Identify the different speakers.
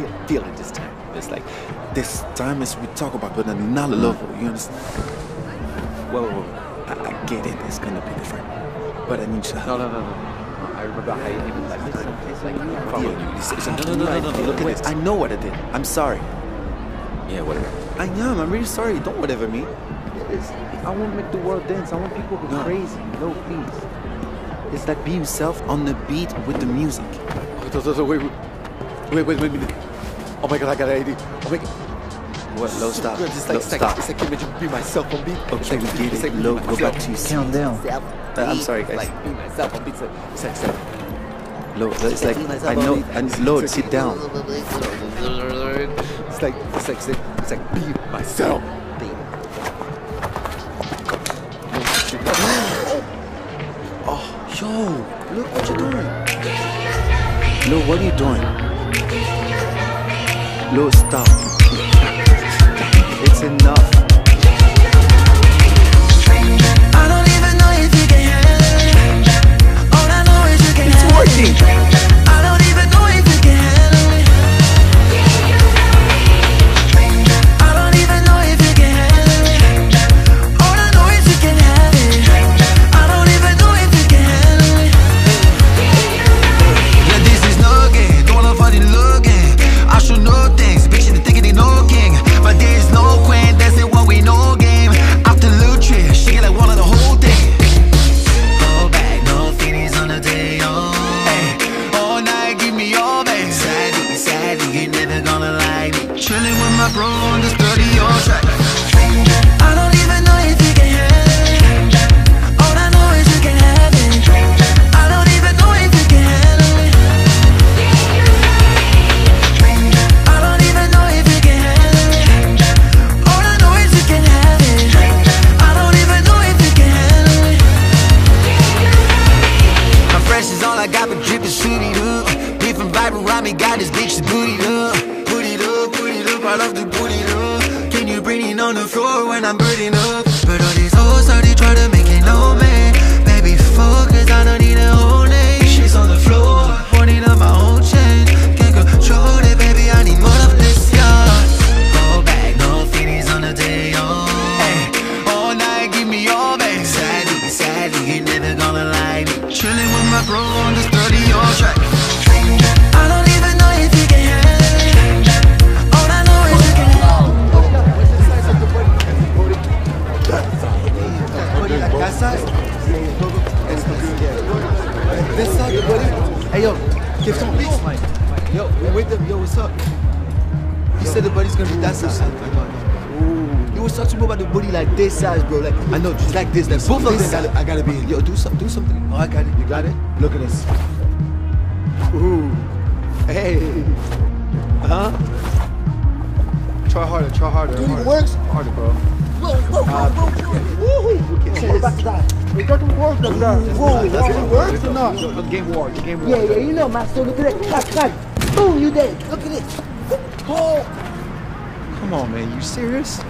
Speaker 1: feel, feel it this time. It's like,
Speaker 2: This time is we talk about, but another level. You understand?
Speaker 1: whoa, whoa, whoa.
Speaker 2: I, I get it. It's gonna be different, but I need your
Speaker 1: No, no, no, no. no. I remember how you even like this. It's like follow you. It's, it's
Speaker 2: No, no, no, no, no, no.
Speaker 1: Look at this.
Speaker 2: I know what I did. I'm sorry.
Speaker 1: Yeah, whatever.
Speaker 2: I am. I'm really sorry. Don't whatever me.
Speaker 1: I want to make the world dance. I want people to go
Speaker 2: No.
Speaker 1: crazy. No, please.
Speaker 2: It's like be yourself on the beat with the music.
Speaker 1: Wait, wait, wait, wait, wait, wait. Oh my god, I got an idea. Oh my god.
Speaker 2: What? Low stop.
Speaker 1: Good, It's
Speaker 2: Low
Speaker 1: like, it's like,
Speaker 2: stop.
Speaker 1: it's like imagine be myself on beat.
Speaker 2: Okay, we get it.
Speaker 1: like
Speaker 2: Low, go back to your seat.
Speaker 3: Calm down.
Speaker 2: Uh, I'm sorry, guys.
Speaker 1: Like be myself on beat. It's like, it's like, it's like
Speaker 2: Low, it's like I know. And Lord, sit down.
Speaker 1: It's like, it's like, it's like, it's like be myself.
Speaker 2: Oh, yo, look what you're doing. Low, what are you doing? Low, stop. It's enough.
Speaker 4: Chilling with my bro on this dirty old track. I don't even know if you can handle it. All I know is you can have it. I don't even know if you can handle it. I don't even know if you can handle it. All I know is you can have it. I don't even know if you can handle it. My fresh is all I got, but drippin' shooty up. Different vibe around me, got this bitch booty I love put it up. Can you bring it on the floor when I'm burning up? This
Speaker 1: side, buddy? Hey, yo, give some Mike. Yo, wait them. Yo, what's up? He said the buddy's gonna be that side. You was talking about the booty like this size, bro. Like I know, just like this. Like both of them. I gotta be. Yo, do something. Do something. Oh, I got it. You got it. Look at this. Ooh. Hey. Huh? Try harder. Try harder. Dude, harder.
Speaker 5: works.
Speaker 1: Harder, bro.
Speaker 5: Whoa, whoa, whoa, whoa, whoa. So we're back to that. It doesn't work like that. Whoa,
Speaker 1: That's
Speaker 5: it works or not?
Speaker 1: Look, look, game war. Game war.
Speaker 5: Yeah, yeah, you know, master. Look at that. Clap, clap. Boom, you dead. Look at it. Oh.
Speaker 1: Come on, man. You serious?